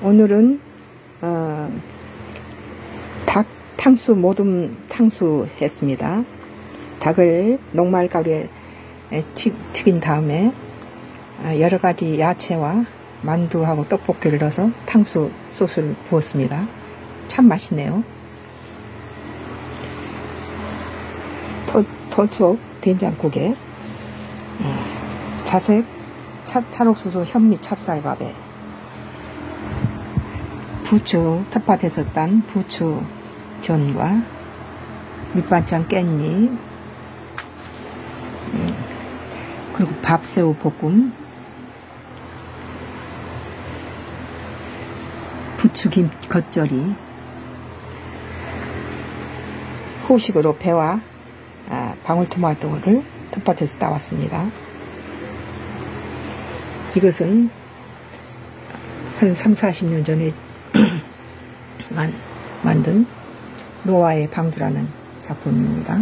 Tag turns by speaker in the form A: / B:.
A: 오늘은 어, 닭 탕수 모둠 탕수 했습니다. 닭을 녹말가루에 튀, 긴 다음에 어, 여러 가지 야채와 만두하고 떡볶이를 넣어서 탕수 소스를 부었습니다. 참 맛있네요. 토, 토속 된장국에 어, 자색 차, 찰옥수수 현미 찹쌀밥에 부추 텃밭에서 딴 부추 전과 밑반찬 깻잎 음, 그리고 밥새우 볶음 부추김 겉절이 후식으로 배와 아, 방울토마토를 텃밭에서 따왔습니다. 이것은 한 3, 40년 전에 만, 만든 노아의 방주라는 작품입니다.